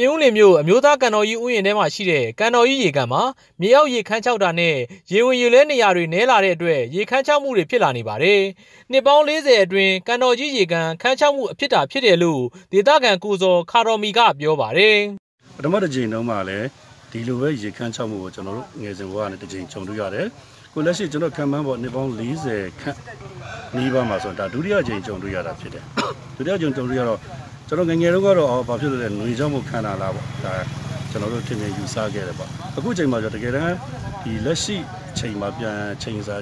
ပြင်းဦးလင်မြို့အမျိုးသားကန်တော်ကြီးဥယျာဉ်ထဲမှာရှိတဲ့ကန်တော်ကြီးရေကန်မှာမြေအောက်ရေခမ်းချောက်တာနဲ့ရေဝင်ရေလဲနေရာတွေနဲလာတဲ့အတွက်ရေခမ်းချောက်မှုတွေဖြစ်လာနေပါတယ်။နှစ်ပေါင်း40အတွင်းကန်တော်ကြီးရေကန်ခမ်းချောက်မှုအဖြစ်တာဖြစ်တယ်လို့ဒေသခံကိုစောခါတော်မီကပြောပါတယ်။ပထမတစ်ချိန်တုန်းကလည်းဒီလိုပဲရေခမ်းချောက်မှုကိုကျွန်တော်တို့ငယ်စဉ်ဘဝနဲ့တစ်ချိန်ကြုံတွေ့ရတယ်။ကိုလက်ရှိကျွန်တော်ခံမှန်းပေါ်နှစ်ပေါင်း40ခန့်နီးပါးမှာဆိုတော့ဒါဒုတိယချိန်ကြုံတွေ့ရတာဖြစ်တယ်။ဒုတိယချိန်ကြုံတွေ့ရတော့ ကျွန်တော်ငငယ်တုန်းကတော့အော်ဘာဖြစ်လို့လဲຫນွေချောင်းမှုခံတာလားပေါ့ဒါကျွန်တော်တို့ထင်မြင်ယူဆခဲ့တယ်ပေါ့အခုချိန်မှာကျတော့တကယ်တမ်းဒီလက်ရှိချိန်မှာပြန်ချိန်စာ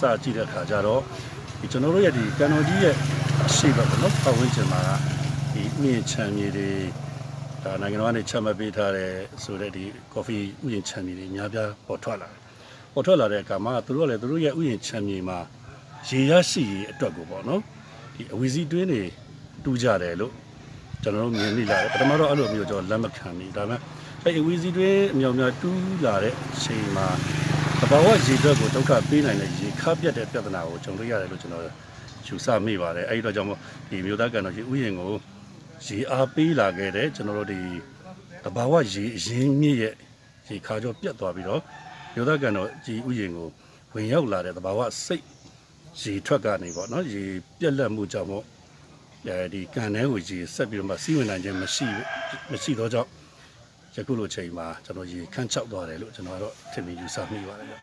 စစကြည့်တဲ့အခါကျတော့ဒီကျွန်တော်တို့ရဲ့ဒီကန်တော်ကြီးရဲ့အရှိပဲပေါ့နော်ပတ်ဝန်းကျင်မှာဒီဥယျာဉ်ခြံမြေတွေဒါနိုင်ငံတော်ကနေချက်မှတ်ပေးထားတဲ့ဆိုတဲ့ဒီ coffee ဥယျာဉ်ခြံမြေတွေအများပြားပေါ်ထွက်လာတယ်ပေါ်ထွက်လာတဲ့အခါမှာသူတို့ကလည်းသူတို့ရဲ့ဥယျာဉ်ခြံမြေမှာရေရရှိရေးအတွက်ကိုပေါ့နော်ဒီအဝီစီတွင်းတွေတူးကြတယ်လို့ ကျွန်တော်တို့မြင်နေလာတယ်ပထမတော့အဲ့လိုမျိုးကျွန်တော်လက်မခံဘူးဒါပေမဲ့အဲ့အဝီစီတွင်းအမြောင်များတူးလာတဲ့အချိန်မှာတဘာဝရေအတွက်ကိုဒုက္ခပေးနိုင်တဲ့ရေခါပြတ်တဲ့ပြဿနာကိုကြုံတွေ့ရတယ်လို့ကျွန်တော်ယူဆမိပါတယ်အဲ့ဒီတော့ကြောင့်မို့ဒီမြို့သားကန်တော်ကြီးဥယျာဉ်ကိုရေအားပေးလာခဲ့တဲ့ကျွန်တော်တို့ဒီတဘာဝရေအရင်းမြစ်ရဲ့ရေခါကြောပြတ်သွားပြီးတော့မြို့သားကန်တော်ကြီးဥယျာဉ်ကိုဝင်ရောက်လာတဲ့တဘာဝစိတ်ရေထွက်ကနေပေါ့နော်ရေပြက်လက်မှုကြောင့်မို့ အဲဒီကန်ထဲကိုရေဆက်ပြီးတော့မှစီးဝင်နိုင်ခြင်းမရှိမရှိတော့ကြောင့်ယခုလိုချိန်မှာကျွန်တော်ရေခန့်ချောက်သွားတယ်လို့ကျွန်တော်ကတော့ထင်မြင်ယူဆမိပါတယ်ဗျ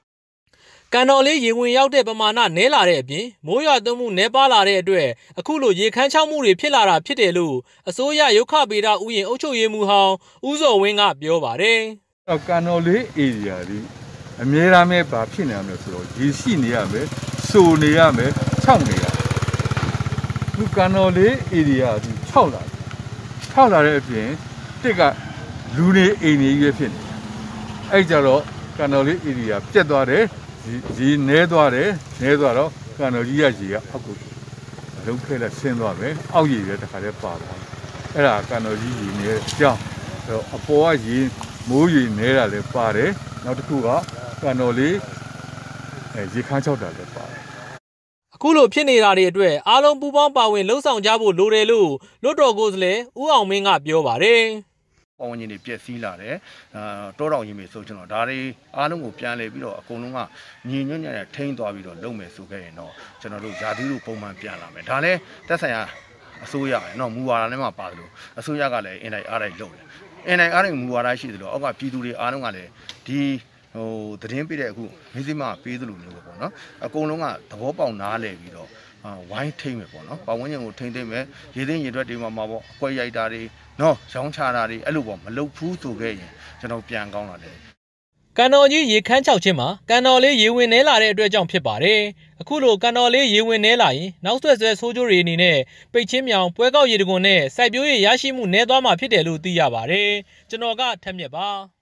ကန်တော်လေးရေဝင်ရောက်တဲ့ပမာဏနည်းလာတဲ့အပြင်မိုးရွာသွန်းမှုနည်းပါလာတဲ့အတွက်အခုလိုရေခမ်းချောက်မှုတွေဖြစ်လာတာဖြစ်တယ်လို့အစိုးရရုခဗေဒဥယျာဉ်အုပ်ချုပ်ရေးမှူးဟောင်းဦးစောဝင်းကပြောပါတယ်တော့ကန်တော်လေး area ဒီအမြဲတမ်းပဲဘာဖြစ်နေရမလဲဆိုတော့ရေရှိနေရမယ်စိုးနေရမယ်ခြောက်နေရ ခုကန်တော်လေး area ဒီ6လာ6လာတဲ့အပြင်တစ်ကလူနေအိမ်နေရွေးဖြစ်နေအဲ့ကြတော့ကန်တော်လေး area ပြတ်သွားတယ်ဒီဒီနဲသွားတယ်နဲသွားတော့ကန်တော်ကြီးရကြီးကအောက်ကိုလုံးခဲလက်ဆင်းသွားမယ်အောက်ရည်ပဲတခါတည်းပါသွားအဲ့ဒါကန်တော်ကြီးကြီးနေတဲ့အကြောင်းအဲ့တော့အပေါ်ကရေမိုးရေနေတာလည်းပါတယ်နောက်တစ်ခုကကန်တော်လေးအဲရေခမ်းချောက်တာလည်းပါတယ် အခုလိုဖြစ်နေတာတွေအတွက်အားလုံးပူးပေါင်းပါဝင်လှုံ့ဆော်ကြဖို့လိုတယ်လို့လွတ်တော်ကိုယ်စားလှယ်ဦးအောင်မင်းကပြောပါတယ်ပတ်ဝန်းကျင်တွေပျက်စီးလာတယ်အာတောတောင်ကြီးတွေဆိုကျွန်တော်ဒါတွေအားလုံးကိုပြန်လဲပြီးတော့အကုန်လုံးကညီညွတ်ညံ့တဲ့ထိန်းသွားပြီးတော့လုပ်မယ်ဆိုခဲ့ရင်တော့ကျွန်တော်တို့ယာသီးတို့ပုံမှန်ပြန်လာမယ်ဒါလည်းတက်ဆိုင်ရာအစိုးရရနော်မူဝါဒနဲ့မှပါတယ်လို့အစိုးရကလည်းအင်တိုင်းအားတိုင်းလုပ်တယ်အင်တိုင်းအားတိုင်းမူဝါဒရှိတယ်လို့အောက်ကပြည်သူတွေအားလုံးကလည်းဒီ ဟိုသတင်းပေးတဲ့အခုမင်းစိမပေးသလိုမျိုးပဲပေါ့နော်အကုန်လုံးကသဘောပေါက်နားလဲပြီးတော့အာဝိုင်းထိမ့်မယ်ပေါ့နော်ပတ်ဝန်းကျင်ကိုထိမ့်သိမ့်မယ်ရေသိမ်းရေတွက်တွေမှာမှာပေါ့အကွက်ရိုက်တာတွေနော်ရောင်းချတာတွေအဲ့လိုပေါ့မလုပ်ဘူးဆိုခဲ့ရင်ကျွန်တော်ပြန်ကောင်းလာတယ်ကန်တော်ကြီးရေခမ်းချောက်ခြင်းမှာကန်တော်လေးရေဝင်နေလာတဲ့အတွက်ကြောင့်ဖြစ်ပါတယ်။အခုလိုကန်တော်လေးရေဝင်နေလာရင်နောက်ဆက်ဆွဲဆိုးကျိုးတွေအနေနဲ့ပိတ်ချင်းမြောင်ပွဲကောက်ရေတကွန်နဲ့စိုက်ပျိုးရေးရရှိမှုနည်းသွားမှာဖြစ်တယ်လို့သိရပါတယ်။ကျွန်တော်ကထက်မြက်ပါ။